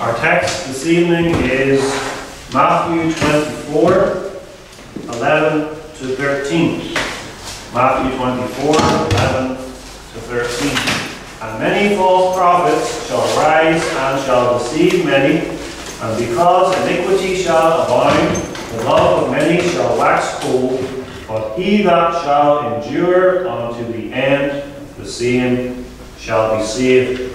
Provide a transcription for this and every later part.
Our text this evening is Matthew 24, 11 to 13. Matthew 24, 11 to 13. And many false prophets shall rise and shall deceive many, and because iniquity shall abound, the love of many shall wax cold, but he that shall endure unto the end, the same shall be saved.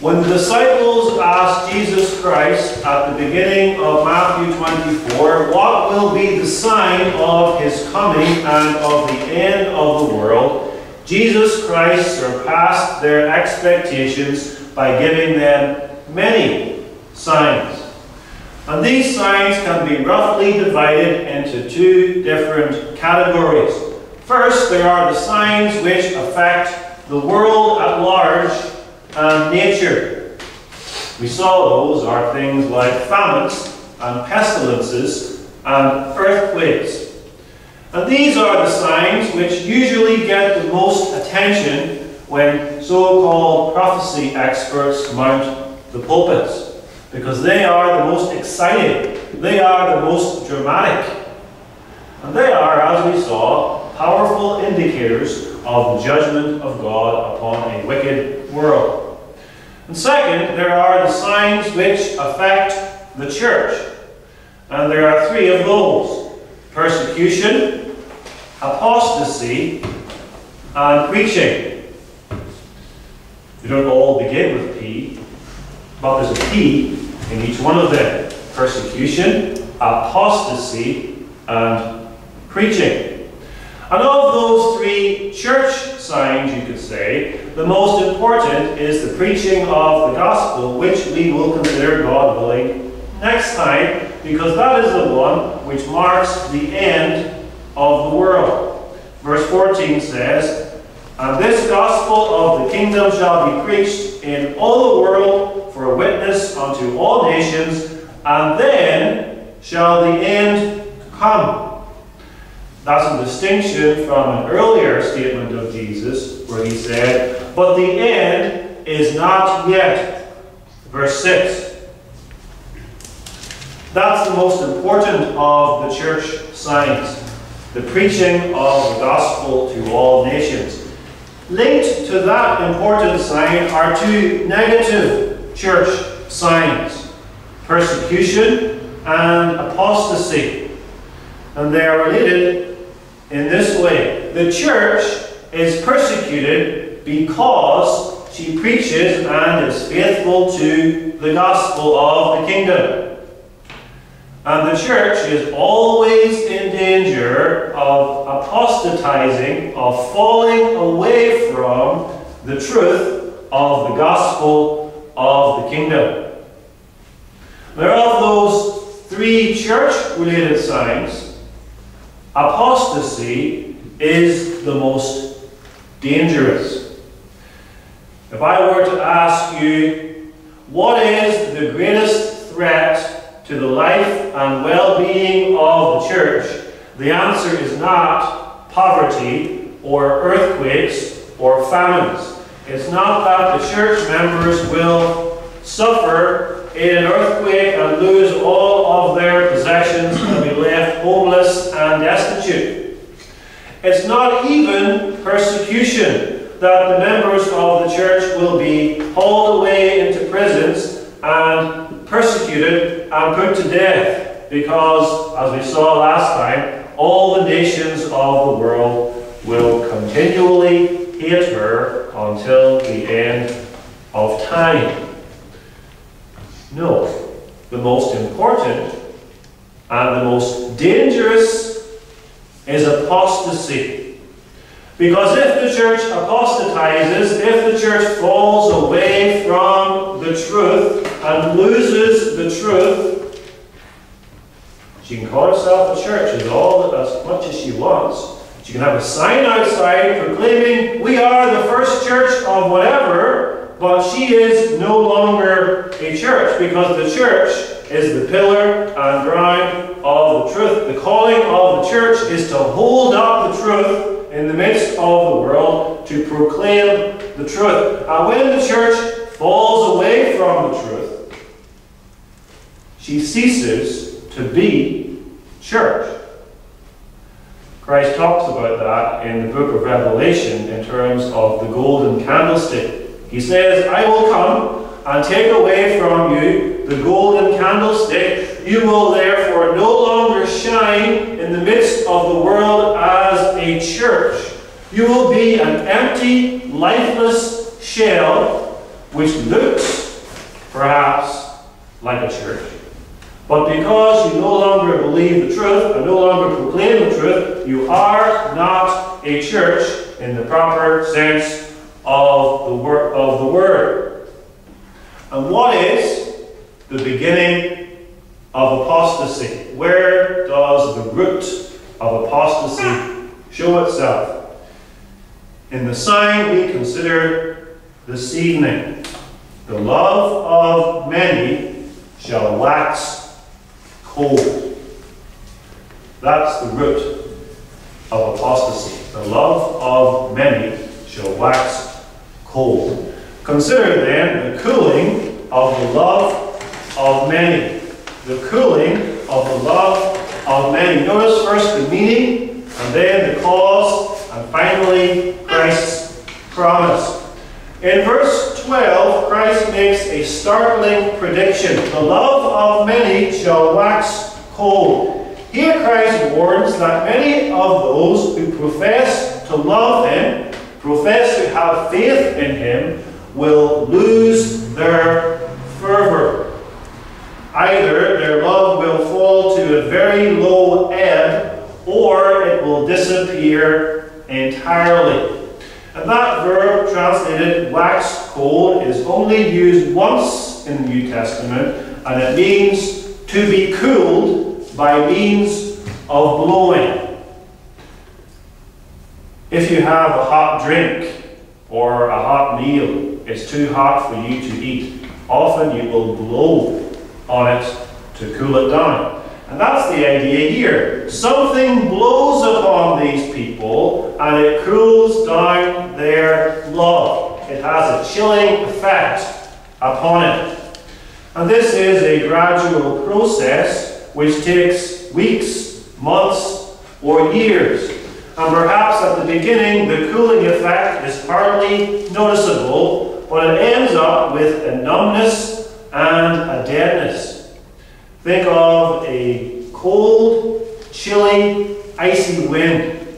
When the disciples asked Jesus Christ at the beginning of Matthew 24, what will be the sign of his coming and of the end of the world, Jesus Christ surpassed their expectations by giving them many signs. And these signs can be roughly divided into two different categories. First, there are the signs which affect the world at large and nature. We saw those are things like famines and pestilences and earthquakes. And these are the signs which usually get the most attention when so-called prophecy experts mount the pulpits, because they are the most exciting, they are the most dramatic, and they are, as we saw, powerful indicators of the judgment of God upon a wicked world. And second, there are the signs which affect the church. And there are three of those persecution, apostasy, and preaching. They don't all begin with P, but there's a P in each one of them persecution, apostasy, and preaching. And of those three church signs, you could say, the most important is the preaching of the gospel, which we will consider, God willing, next time, because that is the one which marks the end of the world. Verse 14 says, And this gospel of the kingdom shall be preached in all the world for a witness unto all nations, and then shall the end come. That's a distinction from an earlier statement of Jesus where he said, But the end is not yet. Verse 6. That's the most important of the church signs the preaching of the gospel to all nations. Linked to that important sign are two negative church signs persecution and apostasy. And they are related in this way. The church is persecuted because she preaches and is faithful to the gospel of the kingdom. And the church is always in danger of apostatizing, of falling away from the truth of the gospel of the kingdom. There are those three church related signs apostasy is the most dangerous. If I were to ask you, what is the greatest threat to the life and well-being of the church, the answer is not poverty or earthquakes or famines. It's not that the church members will suffer in an earthquake and lose all of their possessions and be left homeless and destitute. It's not even persecution that the members of the church will be hauled away into prisons and persecuted and put to death because, as we saw last time, all the nations of the world will continually hate her until the end of time. No, the most important and the most dangerous is apostasy. Because if the church apostatizes, if the church falls away from the truth and loses the truth, she can call herself a church as all as much as she wants. She can have a sign outside proclaiming, We are the first church of whatever, but she is no longer a church because the church is the pillar and ground of the truth. The calling of the church is to hold up the truth in the midst of the world, to proclaim the truth. And when the church falls away from the truth, she ceases to be church. Christ talks about that in the book of Revelation in terms of the golden candlestick. He says, I will come and take away from you the golden candlestick. You will therefore no longer shine in the midst of the world as a church. You will be an empty, lifeless shell which looks, perhaps, like a church. But because you no longer believe the truth and no longer proclaim the truth, you are not a church in the proper sense of the, wor- of the word. And what is the beginning of apostasy? Where does the root of apostasy show itself? In the sign we consider this evening, the love of many shall wax cold. That's the root of apostasy. The love of many shall wax cold. Consider then the cooling of the love of many. The cooling of the love of many. Notice first the meaning, and then the cause, and finally Christ's promise. In verse 12, Christ makes a startling prediction. The love of many shall wax cold. Here Christ warns that many of those who profess to love Him, profess to have faith in Him, will lose their fervor. Either their love will fall to a very low ebb, or it will disappear entirely. And that verb translated wax cold is only used once in the New Testament, and it means to be cooled by means of blowing. If you have a hot drink or a hot meal, it's too hot for you to eat. Often you will blow on it to cool it down. And that's the idea here. Something blows upon these people and it cools down their love. It has a chilling effect upon it. And this is a gradual process which takes weeks, months, or years. And perhaps at the beginning the cooling effect is hardly noticeable, but it ends up with a numbness and a deadness. Think of a cold, chilly, icy wind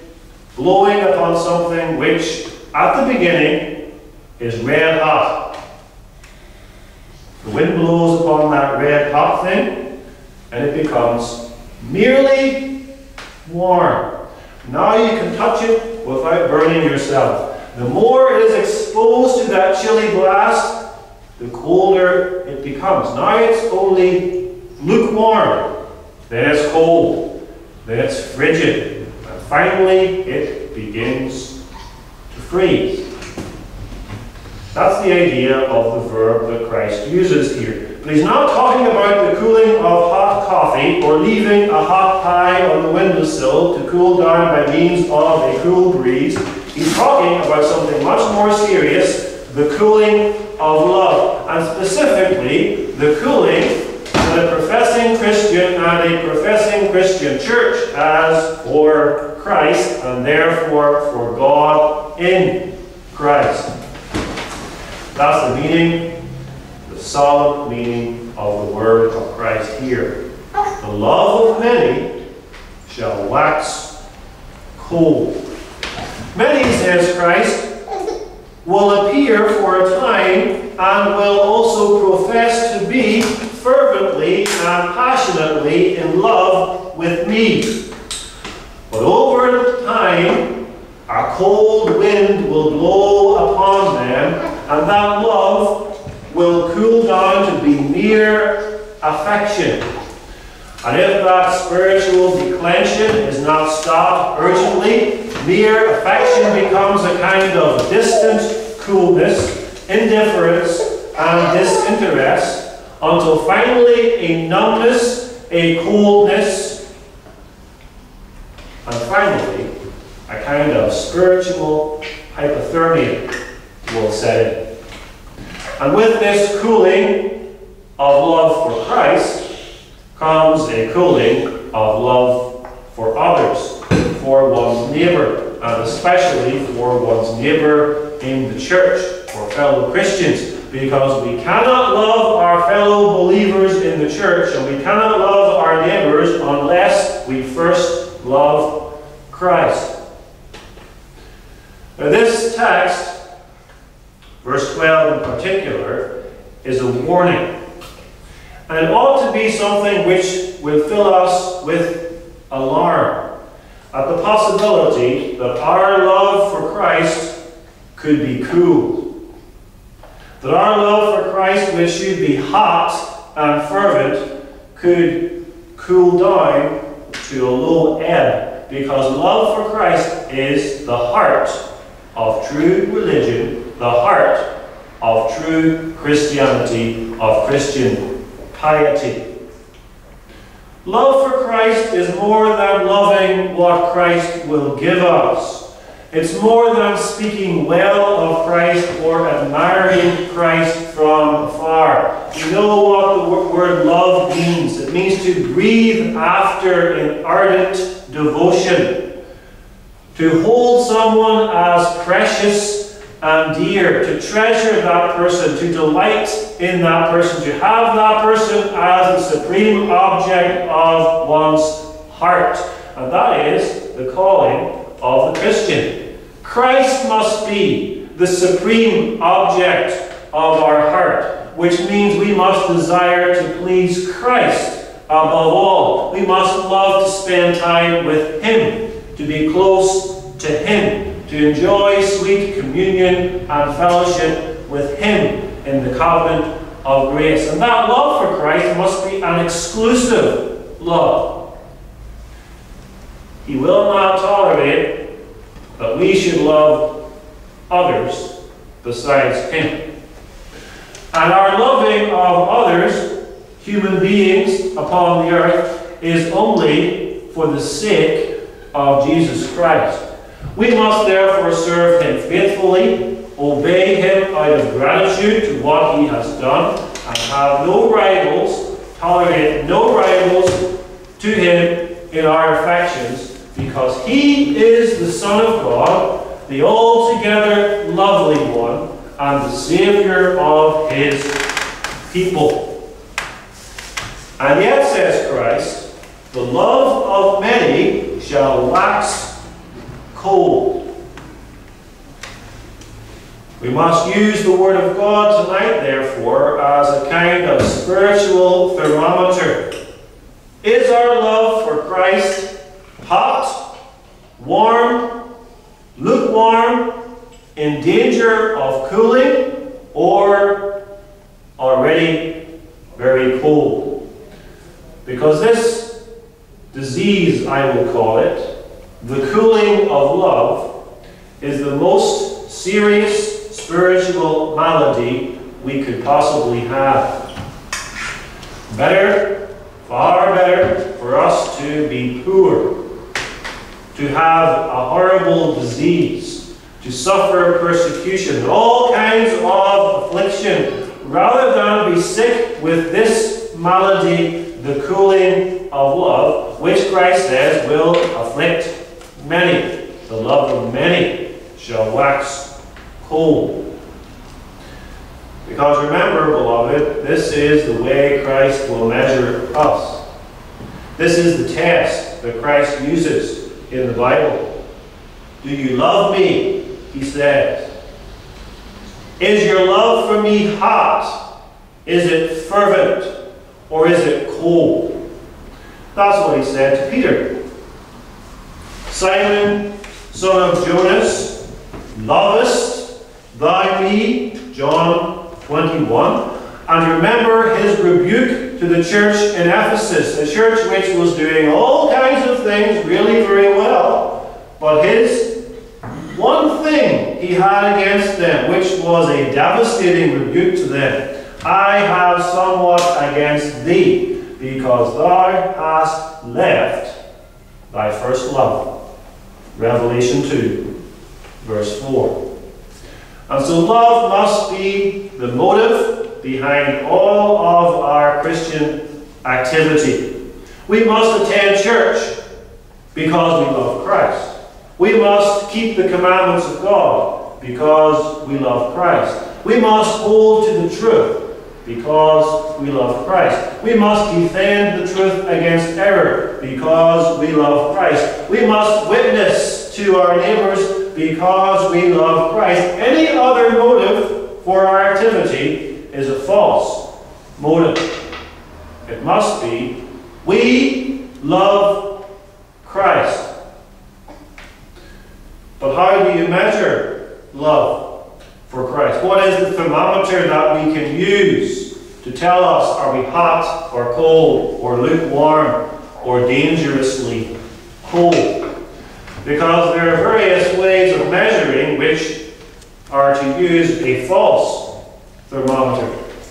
blowing upon something which, at the beginning, is red hot. The wind blows upon that red hot thing, and it becomes merely warm. Now you can touch it without burning yourself. The more it is exposed to that chilly blast, the colder it becomes. Now it's only lukewarm, then it's cold, then it's frigid, and finally it begins to freeze. That's the idea of the verb that Christ uses here. But he's not talking about the cooling of hot coffee or leaving a hot pie on the windowsill to cool down by means of a cool breeze. He's talking about something much more serious, the cooling of love. And specifically, the cooling that a professing Christian and a professing Christian church has for Christ and therefore for God in Christ. That's the meaning, the solemn meaning of the word of Christ here. The love of many shall wax cold. Many, says Christ, will appear for a time and will also profess to be fervently and passionately in love with me. But over time, a cold wind will blow upon them, and that love will cool down to be mere affection. And if that spiritual declension is not stopped urgently, mere affection becomes a kind of distant coolness, indifference, and disinterest until finally a numbness, a coldness, and finally a kind of spiritual hypothermia will set in. And with this cooling of love for Christ comes a cooling of love for others, for one's neighbour, and especially for one's neighbour in the church, for fellow Christians. Because we cannot love our fellow believers in the church and we cannot love our neighbours unless we first love Christ. Now, this text, verse 12 in particular, is a warning. And it ought to be something which will fill us with alarm at the possibility that our love for Christ could be cooled. That our love for Christ, which should be hot and fervent, could cool down to a low ebb. Because love for Christ is the heart of true religion, the heart of true Christianity, of Christian piety. Love for Christ is more than loving what Christ will give us. It's more than speaking well of Christ or admiring Christ from afar. You know what the word love means. It means to breathe after in ardent devotion to hold someone as precious and dear, to treasure that person, to delight in that person, to have that person as the supreme object of one's heart. And that is the calling of the Christian. Christ must be the supreme object of our heart, which means we must desire to please Christ above all. We must love to spend time with Him to be close to Him, to enjoy sweet communion and fellowship with Him in the covenant of grace. And that love for Christ must be an exclusive love. He will not tolerate that we should love others besides Him. And our loving of others, human beings upon the earth, is only for the sake of Jesus Christ. We must therefore serve him faithfully, obey him out of gratitude to what he has done, and have no rivals, tolerate no rivals to him in our affections, because he is the Son of God, the altogether lovely one, and the Saviour of his people. And yet, says Christ, the love of many shall wax cold. We must use the Word of God tonight, therefore, as a kind of spiritual thermometer. Is our love for Christ hot, warm, lukewarm, in danger of cooling, or already very cold? Because this disease, I will call it, the cooling of love, is the most serious spiritual malady we could possibly have. Better, far better, for us to be poor, to have a horrible disease, to suffer persecution, all kinds of affliction, rather than be sick with this malady, the cooling of love, which Christ says will afflict many. The love of many shall wax cold. Because remember, beloved, this is the way Christ will measure us. This is the test that Christ uses in the Bible. Do you love me? He says. Is your love for me hot? Is it fervent? Or is it cold? That's what he said to Peter. Simon, son of Jonas, lovest thou me? John 21. And remember his rebuke to the church in Ephesus, a church which was doing all kinds of things really very well, but his one thing he had against them, which was a devastating rebuke to them I have somewhat against thee because thou hast left thy first love. Revelation 2, verse 4. And so love must be the motive behind all of our Christian activity. We must attend church because we love Christ. We must keep the commandments of God because we love Christ. We must hold to the truth because we love Christ. We must defend the truth against error because we love Christ. We must witness to our neighbours because we love Christ. Any other motive for our activity is a false motive. It must be we love Christ. But how do you measure love? For Christ? What is the thermometer that we can use to tell us are we hot or cold or lukewarm or dangerously cold? Because there are various ways of measuring which are to use a false thermometer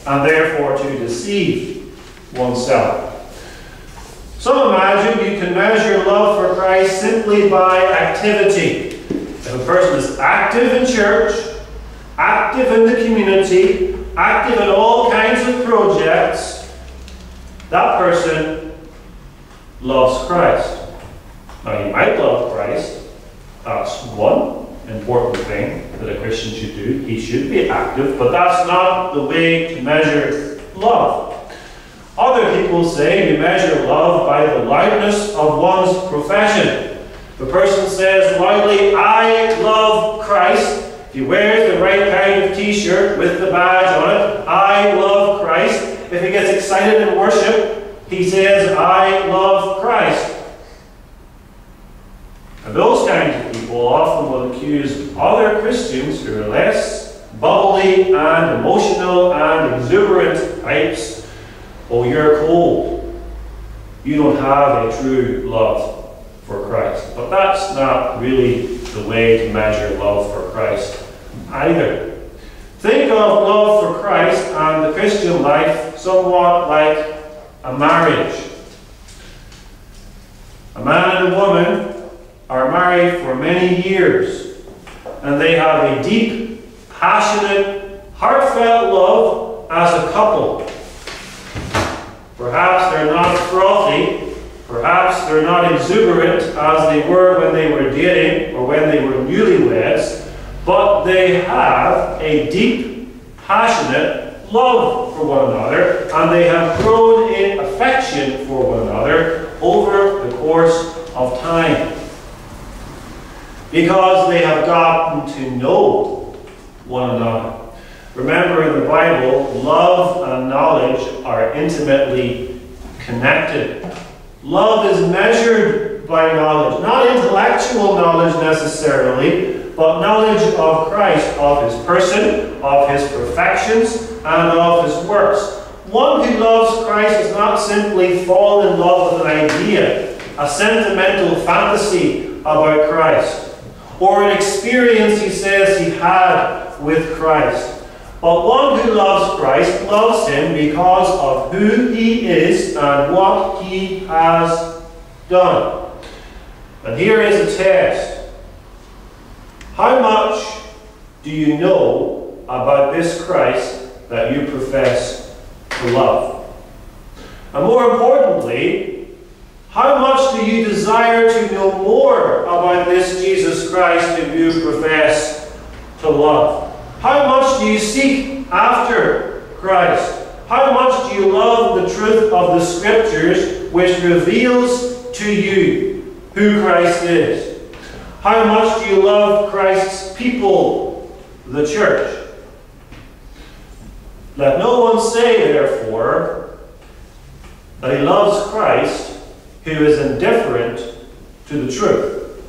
and therefore to deceive oneself. Some imagine you can measure love for Christ simply by activity. If a person is active in church, active in the community, active in all kinds of projects, that person loves Christ. Now, he might love Christ. That's one important thing that a Christian should do. He should be active, but that's not the way to measure love. Other people say you measure love by the loudness of one's profession. The person says loudly, I love Christ, if he wears the right kind of t-shirt with the badge on it, I love Christ. If he gets excited in worship, he says, I love Christ. And those kinds of people often will accuse other Christians who are less bubbly and emotional and exuberant types, oh, you're cold. You don't have a true love for Christ. But that's not really the way to measure love Christ either. Think of love for Christ and the Christian life somewhat like a marriage. A man and a woman are married for many years and they have a deep, passionate, heartfelt love as a couple. Perhaps they're not frothy Perhaps they're not exuberant as they were when they were dating or when they were newlyweds, but they have a deep, passionate love for one another, and they have grown in affection for one another over the course of time. Because they have gotten to know one another. Remember in the Bible, love and knowledge are intimately connected. Love is measured by knowledge, not intellectual knowledge necessarily, but knowledge of Christ, of his person, of his perfections, and of his works. One who loves Christ does not simply fall in love with an idea, a sentimental fantasy about Christ, or an experience he says he had with Christ. But one who loves Christ loves him because of who he is and what he has done. And here is a test. How much do you know about this Christ that you profess to love? And more importantly, how much do you desire to know more about this Jesus Christ whom you profess to love? How much do you seek after Christ? How much do you love the truth of the Scriptures which reveals to you who Christ is? How much do you love Christ's people, the church? Let no one say, therefore, that he loves Christ who is indifferent to the truth,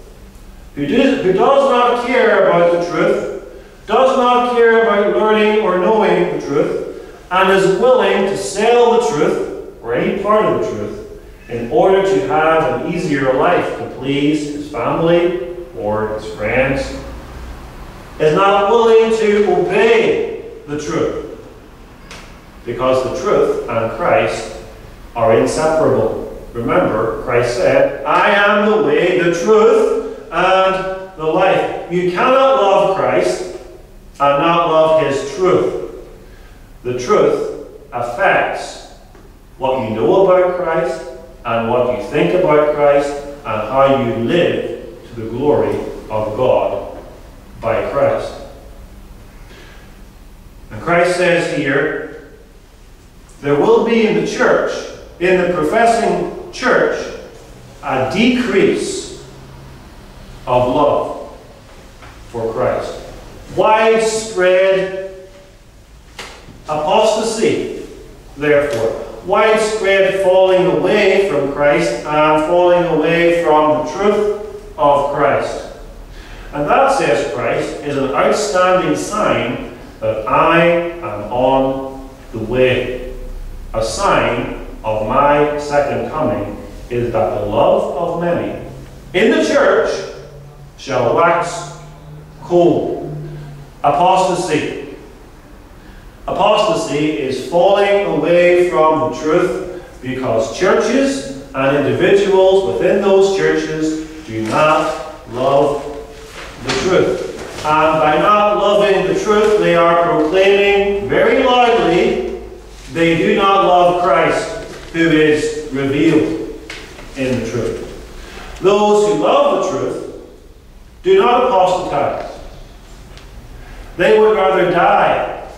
who does, who does not care about the truth, does not care about learning or knowing the truth, and is willing to sell the truth, or any part of the truth, in order to have an easier life to please his family or his friends, is not willing to obey the truth, because the truth and Christ are inseparable. Remember, Christ said, I am the way, the truth, and the life. You cannot love Christ and not love his truth. The truth affects what you know about Christ and what you think about Christ and how you live to the glory of God by Christ. And Christ says here, there will be in the church, in the professing church, a decrease of love for Christ. Widespread apostasy, therefore. Widespread falling away from Christ and falling away from the truth of Christ. And that, says Christ, is an outstanding sign that I am on the way. A sign of my second coming is that the love of many in the church shall wax cold. Apostasy. Apostasy is falling away from the truth because churches and individuals within those churches do not love the truth. And by not loving the truth, they are proclaiming very loudly they do not love Christ, who is revealed in the truth. Those who love the truth do not apostatize. They would rather die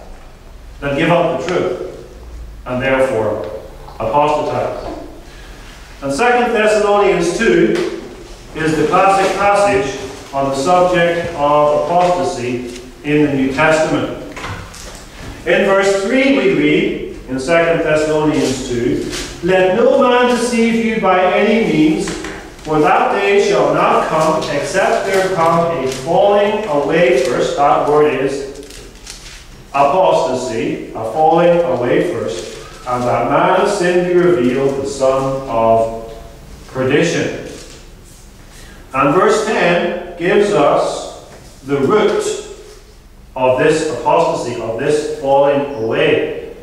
than give up the truth, and therefore apostatize. And 2 Thessalonians 2 is the classic passage on the subject of apostasy in the New Testament. In verse 3 we read, in 2 Thessalonians 2, Let no man deceive you by any means, for that day shall not come, except there come a falling away first. That word is apostasy, a falling away first, and that man of sin be revealed, the son of perdition. And verse 10 gives us the root of this apostasy, of this falling away.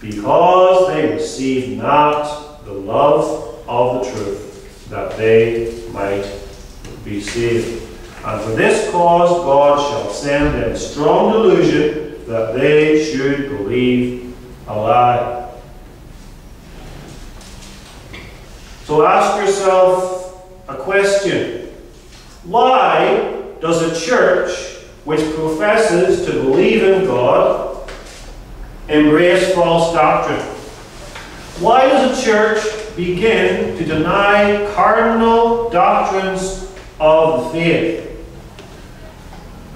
Because they received not the love of the truth, that they might be saved. And for this cause God shall send them strong delusion, that they should believe a lie. So ask yourself a question. Why does a church which professes to believe in God embrace false doctrine? Why does a church begin to deny cardinal doctrines of the faith?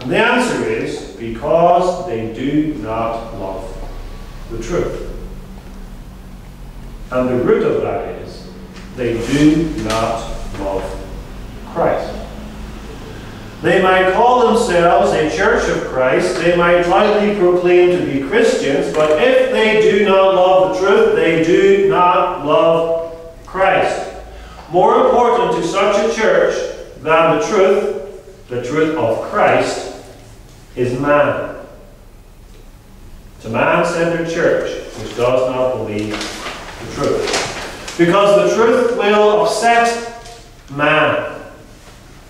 And the answer is because they do not love the truth. And the root of that is they do not love Christ. They might call themselves a church of Christ, they might loudly proclaim to be Christians, but if they do not love the truth, they do not love Christ. More important to such a church than the truth, the truth of Christ, is man. It's a man-centered church which does not believe the truth. Because the truth will upset man.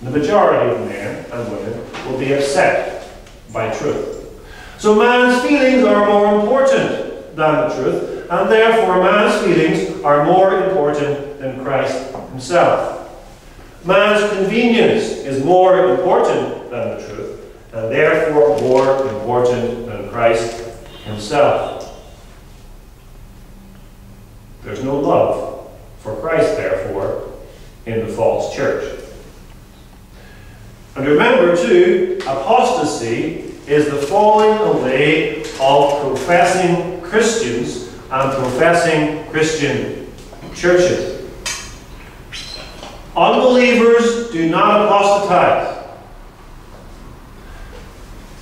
The majority of men and women will be upset by truth. So man's feelings are more important than the truth, and therefore man's feelings are more important than Christ himself. Man's convenience is more important than the truth, and therefore more important than Christ himself. There's no love for Christ, therefore, in the false church. And remember, too, apostasy is the falling away of professing Christians and professing Christian churches. Unbelievers do not apostatize.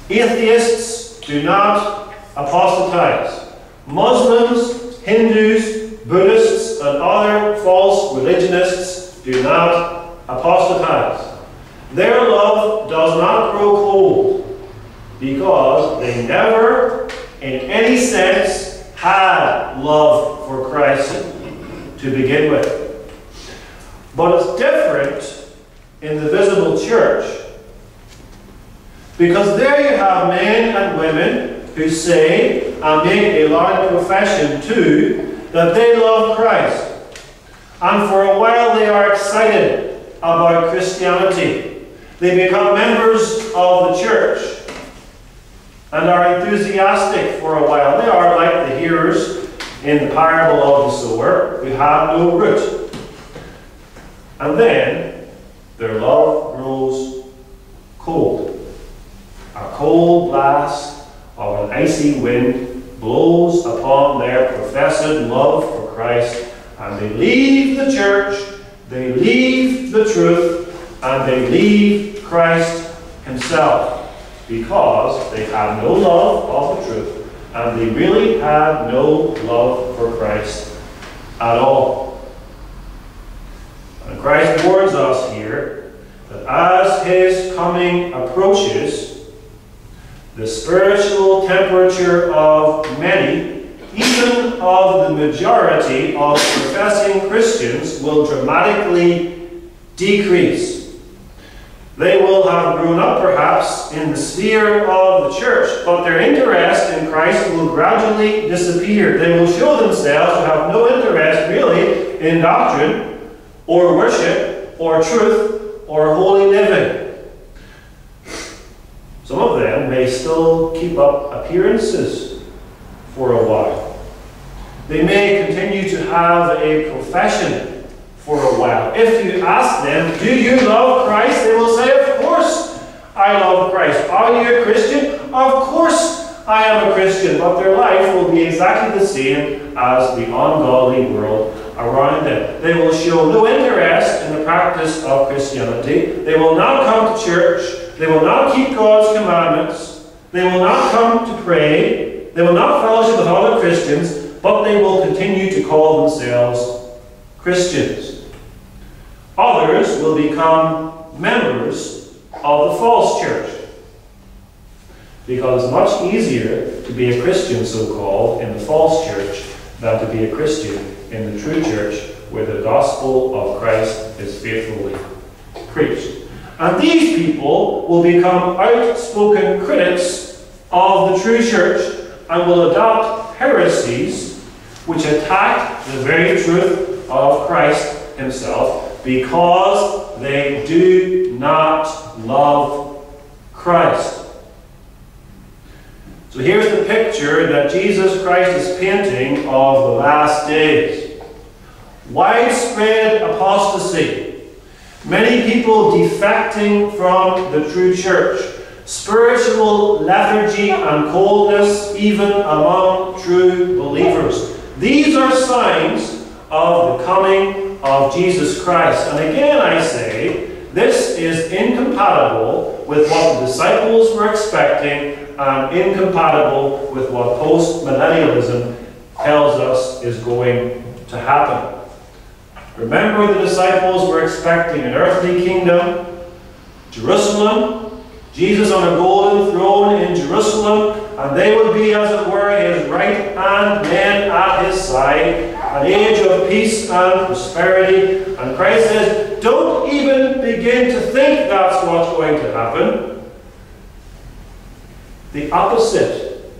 Atheists do not apostatize. Muslims, Hindus, Buddhists, and other false religionists do not apostatize. Their love does not grow cold because they never, in any sense, had love for Christ to begin with. But it's different in the visible church. Because there you have men and women who say and make a loud profession too that they love Christ. And for a while they are excited about Christianity. They become members of the church and are enthusiastic for a while. They are like the hearers in the parable of the sower who have no root. And then their love grows cold. A cold blast of an icy wind blows upon their professed love for Christ, and they leave the church, they leave the truth, and they leave Christ Himself because they have no love of the truth and they really have no love for Christ at all. And Christ warns us here that as his coming approaches, the spiritual temperature of many, even of the majority of professing Christians, will dramatically decrease. They will have grown up perhaps in the sphere of the church, but their interest in Christ will gradually disappear. They will show themselves to have no interest really in doctrine or worship or truth or holy living. Some of them may still keep up appearances for a while. They may continue to have a profession for a while. If you ask them, Do you love Christ? they will say, Of course I love Christ. Are you a Christian? Of course I am a Christian. But their life will be exactly the same as the ungodly world around them. They will show no interest in the practice of Christianity. They will not come to church. They will not keep God's commandments. They will not come to pray. They will not fellowship with other Christians, but they will continue to call themselves Christians. Others will become members of the false church. Because it's much easier to be a Christian, so called, in the false church than to be a Christian in the true church where the gospel of Christ is faithfully preached. And these people will become outspoken critics of the true church and will adopt heresies which attack the very truth of Christ himself because they do not love Christ. So here's the picture that Jesus Christ is painting of the last days. Widespread apostasy. Many people defecting from the true church. Spiritual lethargy and coldness even among true believers. These are signs of the coming of Jesus Christ. And again, I say, this is incompatible with what the disciples were expecting and incompatible with what post-millennialism tells us is going to happen. Remember the disciples were expecting an earthly kingdom, Jerusalem, Jesus on a golden throne in Jerusalem, and they would be, as it were, his right hand men at his side, an age of peace and prosperity. And Christ says, don't even begin to think that's what's going to happen. The opposite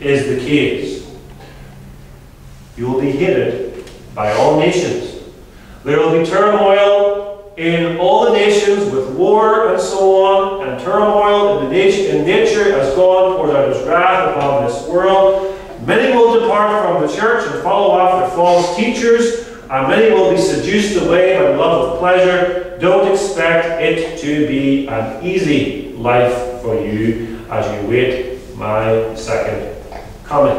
is the case. You will be hated by all nations. There will be turmoil in all the nations with war and so on, and turmoil in, the nation, in nature as God pours out his wrath upon this world. Many will depart from the church and follow after false teachers, and many will be seduced away by love of pleasure. Don't expect it to be an easy life for you as you wait my second coming.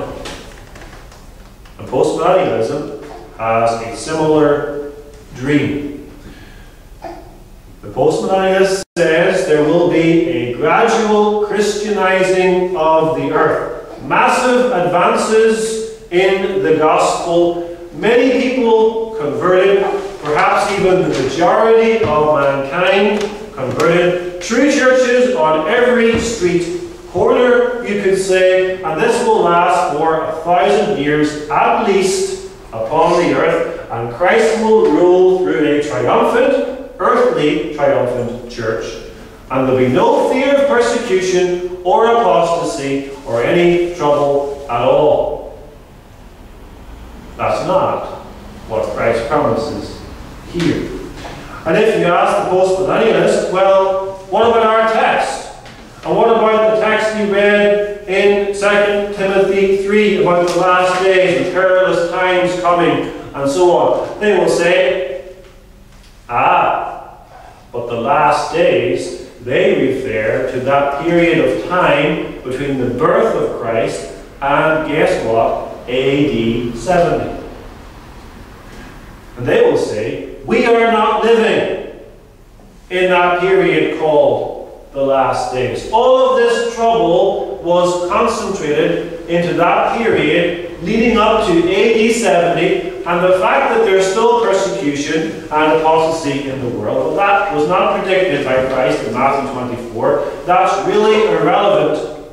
And postmillennialism has a similar dream. Postmillennialist says there will be a gradual Christianizing of the earth massive advances in the gospel. Many people converted, perhaps even the majority of mankind converted. True churches on every street corner, you could say, and this will last for a thousand years at least upon the earth, and Christ will rule through a triumphant, earthly triumphant church. And there'll be no fear of persecution or apostasy or any trouble at all. That's not what Christ promises here. And if you ask the postmillennialist, well, what about our text? And what about the text we read in 2 Timothy 3 about the last days and perilous times coming and so on? They will say, ah, but the last days, they refer to that period of time between the birth of Christ and guess what? AD 70. And they will say, we are not living in that period called the last days. All of this trouble was concentrated into that period leading up to AD 70, and the fact that there's still persecution and apostasy in the world, well, that was not predicted by Christ in Matthew 24. That's really irrelevant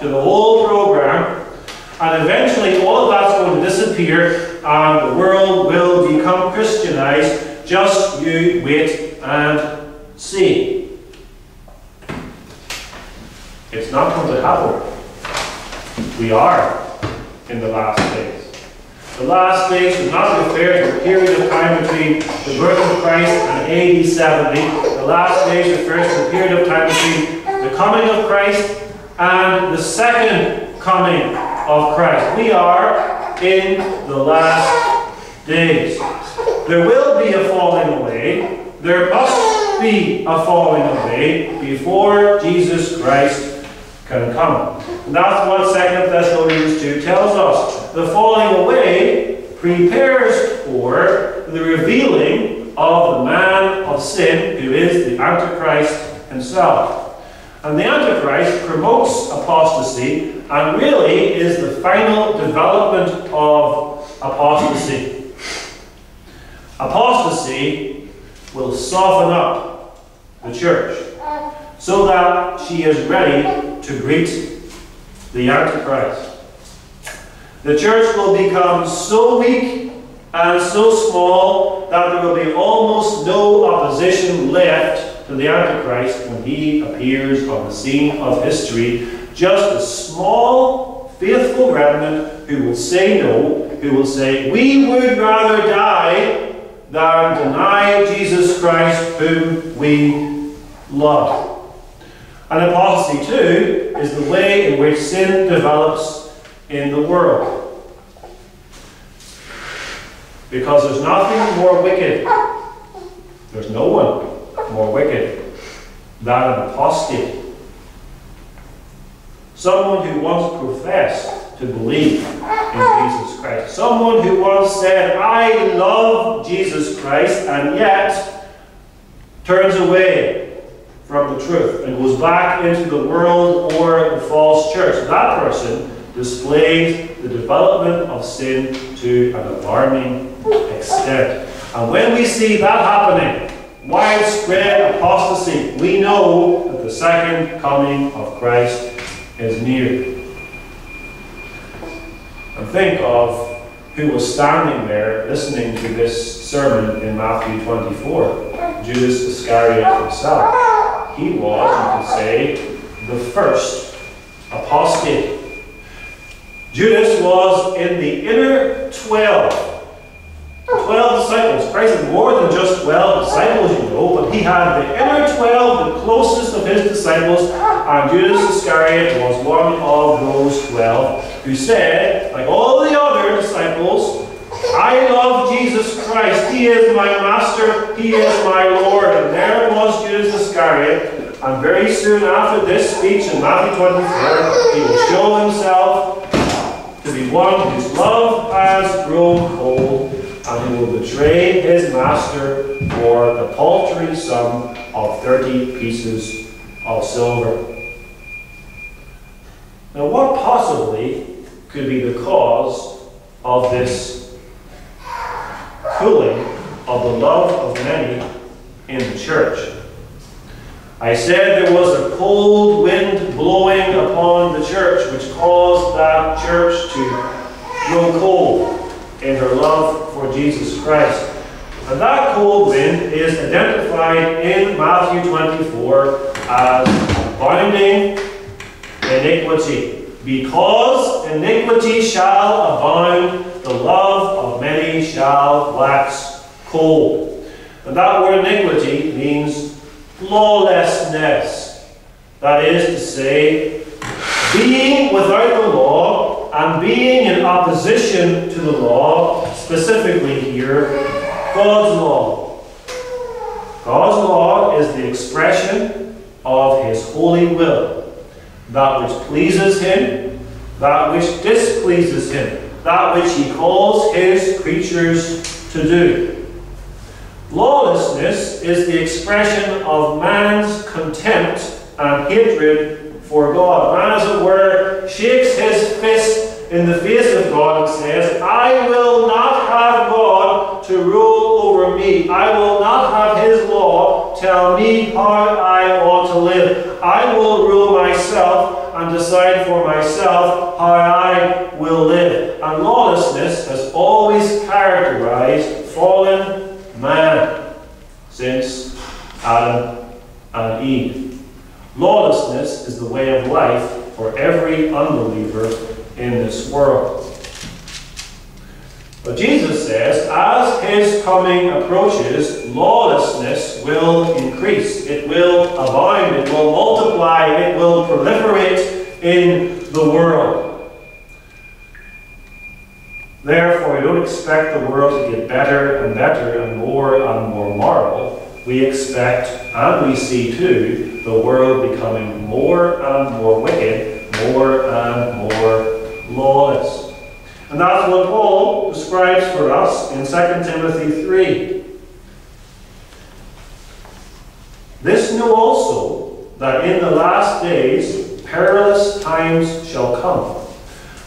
to the whole program. And eventually, all of that's going to disappear, and the world will become Christianized. Just you wait and see. It's not going to happen. We are in the last days. The last days does not refer to a period of time between the birth of Christ and AD 70. The last days refers to a period of time between the coming of Christ and the second coming of Christ. We are in the last days. There will be a falling away. There must be a falling away before Jesus Christ can come. And that's what 2 Thessalonians 2 tells us. The falling away prepares for the revealing of the man of sin, who is the Antichrist himself. And the Antichrist promotes apostasy and really is the final development of apostasy. Apostasy will soften up the church so that she is ready to greet the Antichrist. The church will become so weak and so small that there will be almost no opposition left to the Antichrist when he appears on the scene of history. Just a small, faithful remnant who will say no, who will say, We would rather die than deny Jesus Christ whom we love. And apostasy, too, is the way in which sin develops in the world. Because there's nothing more wicked, there's no one more wicked than an apostate. Someone who once professed to believe in Jesus Christ. Someone who once said, I love Jesus Christ, and yet turns away from the truth and goes back into the world or the false church. That person displays the development of sin to an alarming extent. And when we see that happening, widespread apostasy, we know that the second coming of Christ is near. And think of who was standing there listening to this sermon in Matthew 24 Judas Iscariot himself he was, you could say, the first apostate. Judas was in the inner 12. 12 disciples. Christ had more than just 12 disciples, you know, but he had the inner 12, the closest of his disciples, and Judas Iscariot was one of those 12 who said, like all the other disciples, I love Jesus Christ. He is my master. He is my Lord. And there was Judas Iscariot. And very soon after this speech in Matthew 24, he will show himself to be one whose love has grown cold and who will betray his master for the paltry sum of 30 pieces of silver. Now, what possibly could be the cause of this cooling of the love of many in the church. I said there was a cold wind blowing upon the church, which caused that church to grow cold in her love for Jesus Christ. And that cold wind is identified in Matthew 24 as abounding iniquity. Because iniquity shall abound, the love of many shall wax cold. And that word iniquity means lawlessness. That is to say, being without the law and being in opposition to the law, specifically here, God's law. God's law is the expression of His holy will, that which pleases Him, that which displeases Him, that which He calls His creatures to do. Lawlessness is the expression of man's contempt and hatred for God. Man, as it were, shakes his fist in the face of God and says, I will not have God to rule over me. I will not have his law tell me how I ought to live. I will decide for myself how I will live. And lawlessness has always characterized fallen man since Adam and Eve. Lawlessness is the way of life for every unbeliever in this world. But Jesus says, as his coming approaches, lawlessness will increase. It will abound. It will multiply. It will proliferate in the world. Therefore, we don't expect the world to get better and better and more and more moral. We expect, and we see too, the world becoming more and more wicked, more and more lawless. And that's what Paul describes for us in 2 Timothy 3. This know also that in the last days perilous times shall come.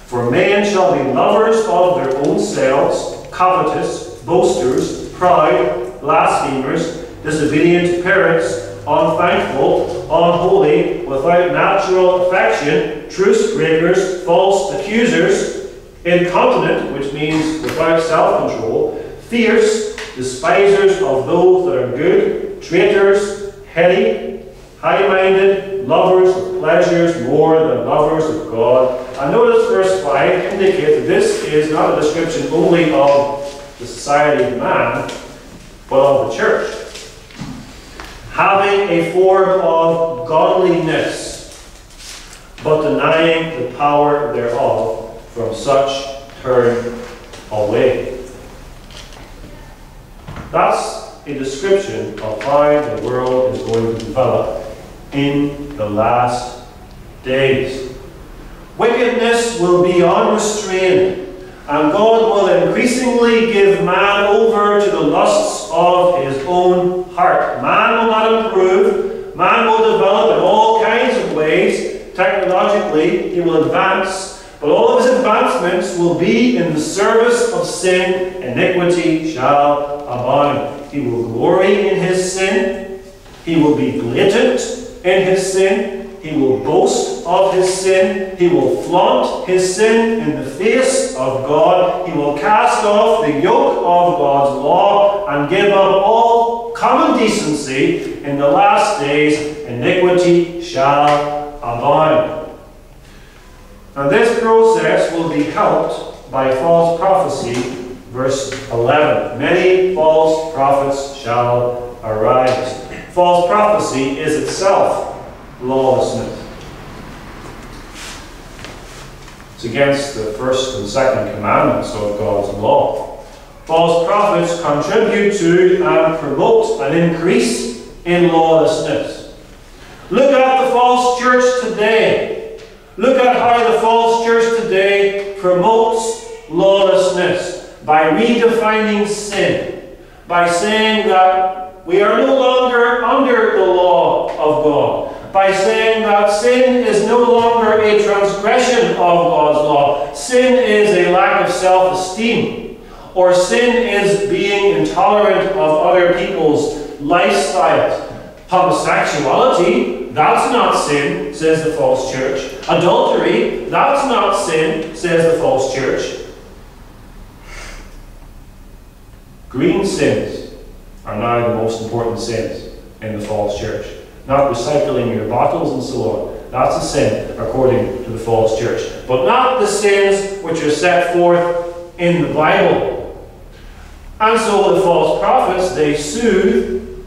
For men shall be lovers of their own selves, covetous, boasters, proud, blasphemers, disobedient to parents, unthankful, unholy, without natural affection, truce breakers, false accusers, incontinent, which means without self control, fierce, despisers of those that are good, traitors, heady, high minded, lovers of pleasures more than lovers of God. And notice verse 5 indicates that this is not a description only of the society of man, but of the church. Having a form of godliness, but denying the power thereof, from such turn away. That's a description of how the world is going to develop in the last days. Wickedness will be unrestrained, and God will increasingly give man over to the lusts of his own heart. Man will not improve, man will develop in all kinds of ways. Technologically, he will advance, but all of his advancements will be in the service of sin. Iniquity shall abound. He will glory in his sin, he will be blatant in his sin, he will boast of his sin. He will flaunt his sin in the face of God. He will cast off the yoke of God's law and give up all common decency. In the last days, iniquity shall abound. And this process will be helped by false prophecy, verse 11. Many false prophets shall arise. False prophecy is itself lawlessness. It's against the first and second commandments of God's law. False prophets contribute to and promote an increase in lawlessness. Look at the false church today. Look at how the false church today promotes lawlessness by redefining sin, by saying that we are no longer under the law of God by saying that sin is no longer a transgression of God's law. Sin is a lack of self esteem, or sin is being intolerant of other people's lifestyles. Homosexuality, that's not sin, says the false church. Adultery, that's not sin, says the false church. Green sins are now the most important sins in the false church. not recycling your bottles and so on. That's a sin according to the false church. But not the sins which are set forth in the Bible. And so the false prophets, they soothe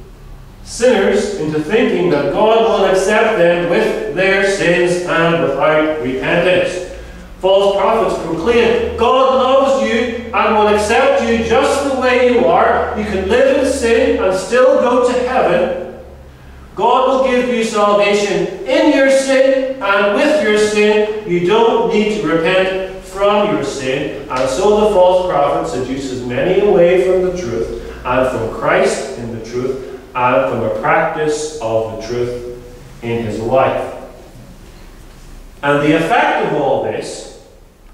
sinners into thinking that God will accept them with their sins and without repentance. False prophets proclaim God loves you and will accept you just the way you are. You can live in sin and still go to heaven. God will give you salvation in your sin and with your sin. You don't need to repent from your sin. And so the false prophet seduces many away from the truth and from Christ in the truth and from a practice of the truth in his life. And the effect of all this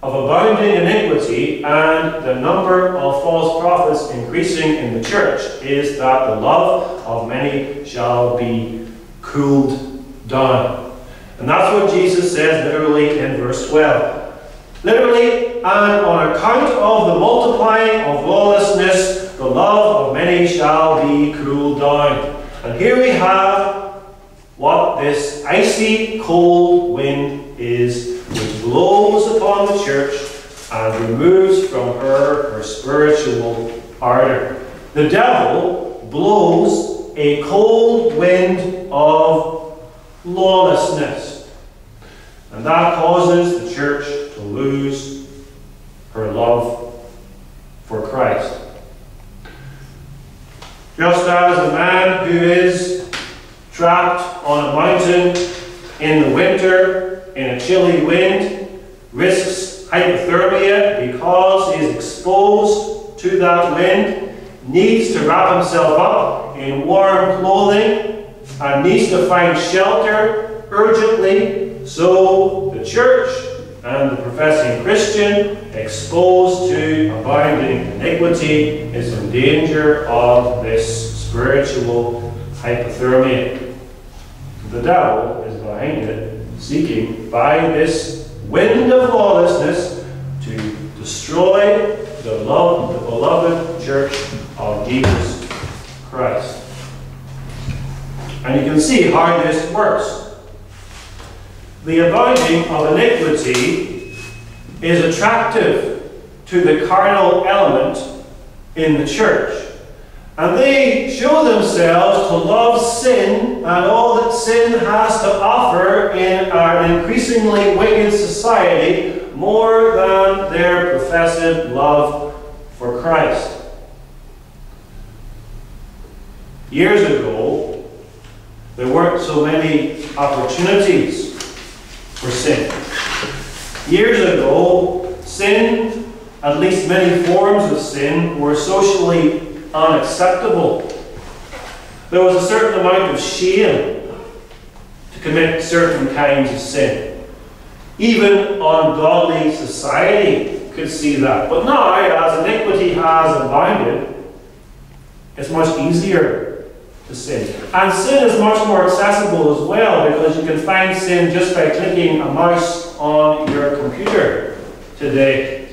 of abounding iniquity and the number of false prophets increasing in the church is that the love of many shall be cooled down. And that's what Jesus says literally in verse 12. Literally, and on account of the multiplying of lawlessness, the love of many shall be cooled down. And here we have what this icy cold wind is blows upon the church and removes from her her spiritual ardor. The devil blows a cold wind of lawlessness, and that causes the church to lose her love for Christ. Just as a man who is trapped on a mountain in the winter in a chilly wind, risks hypothermia because he is exposed to that wind, needs to wrap himself up in warm clothing, and needs to find shelter urgently. So the church and the professing Christian exposed to abounding iniquity is in danger of this spiritual hypothermia. The devil is behind it seeking by this wind of lawlessness to destroy the love, the beloved church of Jesus Christ. And you can see how this works. The abounding of iniquity is attractive to the carnal element in the church. And they show themselves to love sin and all that sin has to offer in our increasingly wicked society more than their professed love for Christ. Years ago, there weren't so many opportunities for sin. Years ago, sin, at least many forms of sin, were socially unacceptable. There was a certain amount of shame to commit certain kinds of sin. Even ungodly society could see that. But now, as iniquity has abounded, it's much easier to sin. And sin is much more accessible as well because you can find sin just by clicking a mouse on your computer today.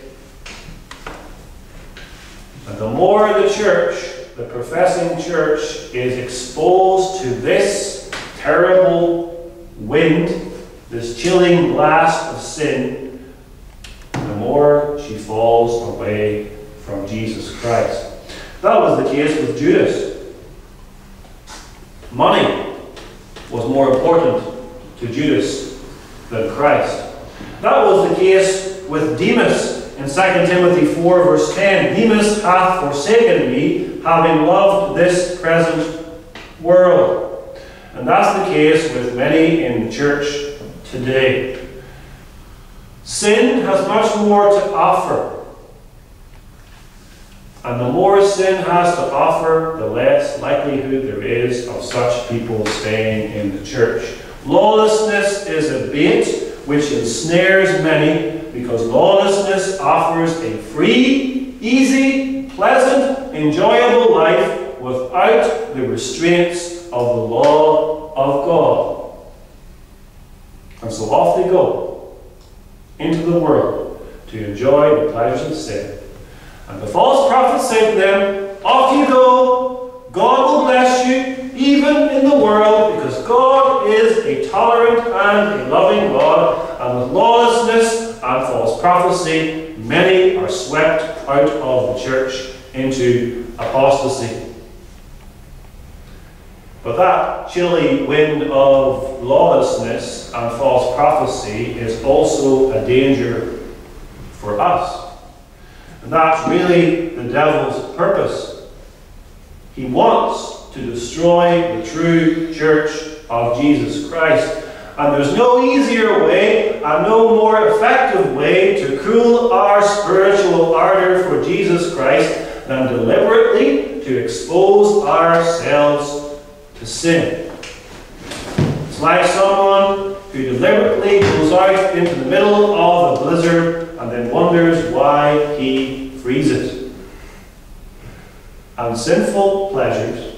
And the more the church, the professing church, is exposed to this terrible wind, this chilling blast of sin, the more she falls away from Jesus Christ. That was the case with Judas. Money was more important to Judas than Christ. That was the case with Demas in 2 Timothy 4, verse 10, Demas hath forsaken me, having loved this present world. And that's the case with many in the church today. Sin has much more to offer. And the more sin has to offer, the less likelihood there is of such people staying in the church. Lawlessness is a bait which ensnares many because lawlessness offers a free, easy, pleasant, enjoyable life without the restraints of the law of God. And so off they go into the world to enjoy the pleasures of sin. And the false prophets say to them, Off you go, God will bless you, even in the world, because God is a tolerant and a loving God, and with lawlessness and false prophecy, many are swept out of the church into apostasy. But that chilly wind of lawlessness and false prophecy is also a danger for us. And that's really the devil's purpose. He wants to destroy the true church of Jesus Christ. And there's no easier way and no more effective way to cool our spiritual ardor for Jesus Christ than deliberately to expose ourselves to sin. It's like someone who deliberately goes out into the middle of a blizzard and then wonders why he freezes. And sinful pleasures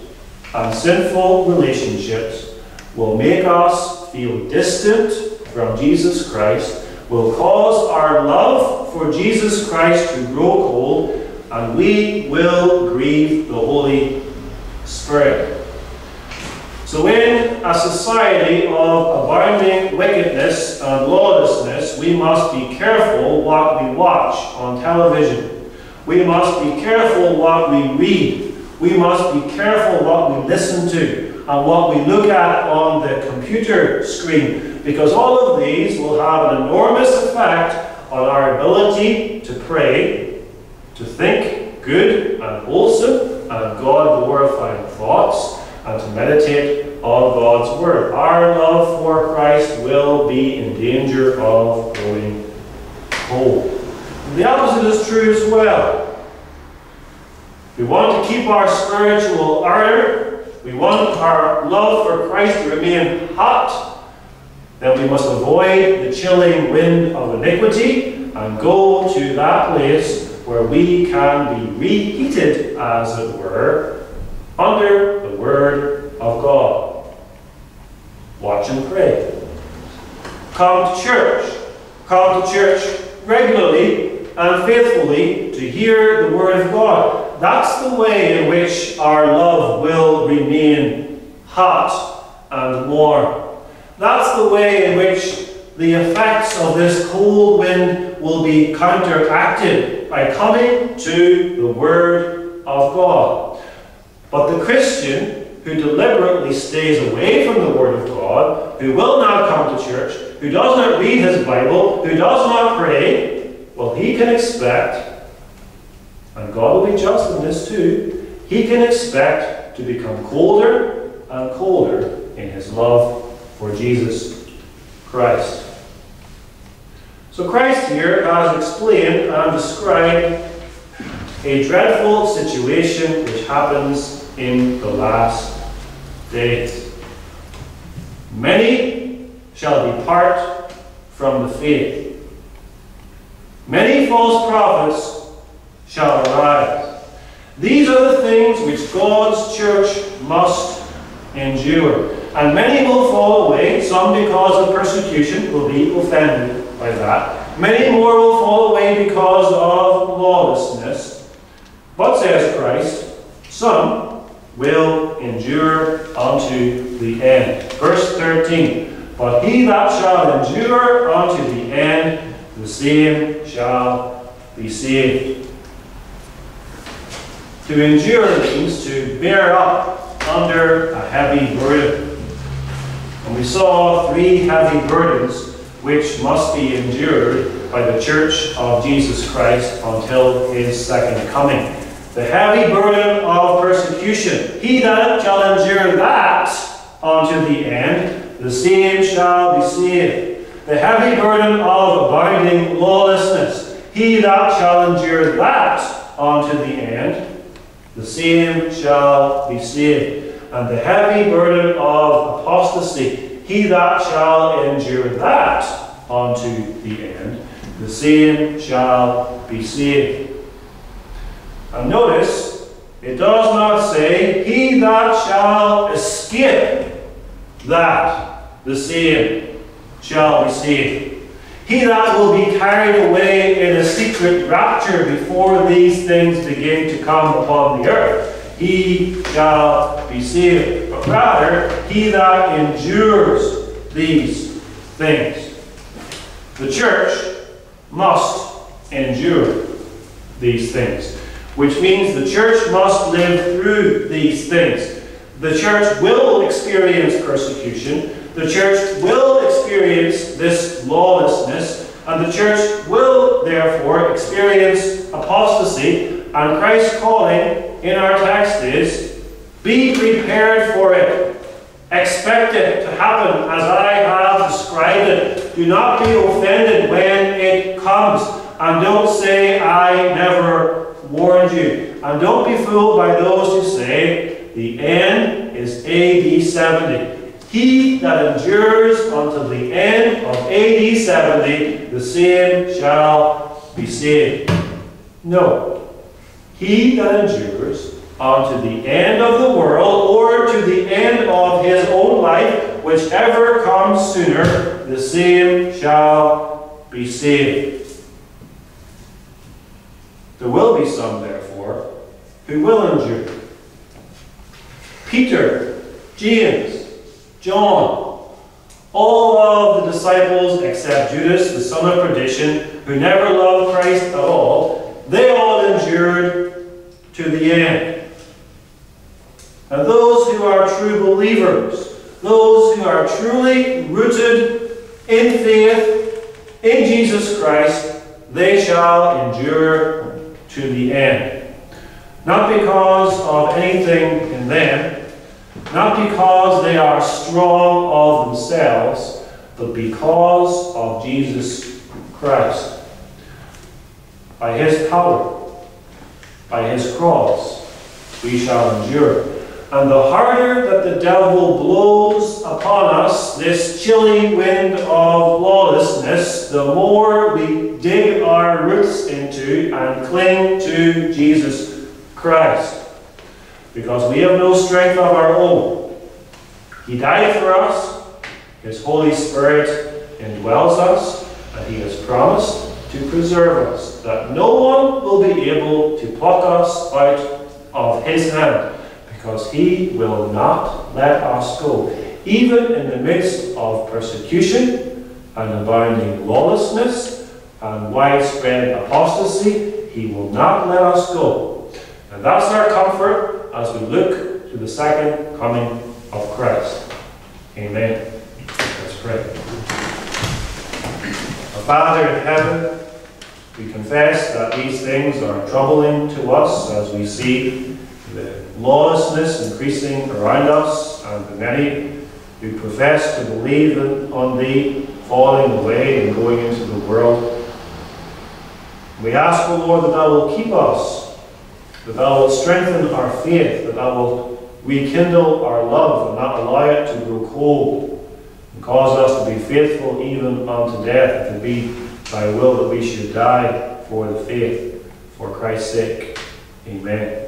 and sinful relationships will make us feel distant from Jesus Christ, will cause our love for Jesus Christ to grow cold, and we will grieve the Holy Spirit. So, in a society of abounding wickedness and lawlessness, we must be careful what we watch on television. We must be careful what we read. We must be careful what we listen to and what we look at on the computer screen, because all of these will have an enormous effect on our ability to pray, to think good and wholesome and God glorifying thoughts and to meditate on God's Word. Our love for Christ will be in danger of going cold. The opposite is true as well. We want to keep our spiritual ardor. We want our love for Christ to remain hot. Then we must avoid the chilling wind of iniquity and go to that place where we can be reheated, as it were, under the Word of God. Watch and pray. Come to church. Come to church regularly and faithfully to hear the Word of God. That's the way in which our love will remain hot and warm. That's the way in which the effects of this cold wind will be counteracted by coming to the Word of God. But the Christian who deliberately stays away from the Word of God, who will not come to church, who does not read his Bible, who does not pray, well, he can expect, and God will be just in this too, he can expect to become colder and colder in his love for Jesus Christ. So Christ here has explained and described a dreadful situation which happens in the last days. Many shall depart from the faith. Many false prophets shall arise. These are the things which God's church must endure. And many will fall away, some because of persecution, will be offended by that. Many more will fall away because of lawlessness. But, says Christ, some will endure unto the end. Verse 13 But he that shall endure unto the end, the same shall be saved. To endure means to bear up under a heavy burden. And we saw three heavy burdens which must be endured by the Church of Jesus Christ until his second coming the heavy burden of persecution. He that shall endure that unto the end, the same shall be saved. The heavy burden of abounding lawlessness. He that shall endure that unto the end, the same shall be saved. And the heavy burden of apostasy. He that shall endure that unto the end, the same shall be saved. And notice, it does not say, He that shall escape that, the same shall be saved. He that will be carried away in a secret rapture before these things begin to come upon the earth, he shall be saved. But rather, he that endures these things. The church must endure these things, which means the church must live through these things. The church will experience persecution. The church will experience this lawlessness. And the church will, therefore, experience apostasy. And Christ's calling in our text is be prepared for it. Expect it to happen as I have described it. Do not be offended when it comes. And don't say, I never warned you. And don't be fooled by those who say, the end is AD 70. He that endures until the end of AD 70, the same shall be saved. No. He that endures unto the end of the world or to the end of his own life, whichever comes sooner, the same shall be saved. There will be some, therefore, who will endure. Peter, James, John, all of the disciples except Judas, the son of perdition, who never loved Christ at all, they all endured to the end. And those who are true believers, those who are truly rooted in faith in Jesus Christ, they shall endure to the end. Not because of anything in them, not because they are strong of themselves, but because of Jesus Christ. By his power, by his cross, we shall endure. And the harder that the devil blows upon us this chilly wind of lawlessness, the more we dig our roots into and cling to Jesus Christ. Because we have no strength of our own. He died for us, His Holy Spirit indwells us, and He has promised to preserve us, that no one will be able to pluck us out of His hand because he will not let us go. Even in the midst of persecution and abounding lawlessness and widespread apostasy, he will not let us go. And that's our comfort as we look to the second coming of Christ. Amen. Let's pray. Our Father in heaven, we confess that these things are troubling to us as we see the lawlessness increasing around us, and the many who profess to believe in, on Thee falling away and going into the world. We ask, O Lord, that Thou will keep us, that Thou wilt strengthen our faith, that Thou wilt rekindle our love and not allow it to grow cold, and cause us to be faithful even unto death, if it be Thy will that we should die for the faith, for Christ's sake. Amen.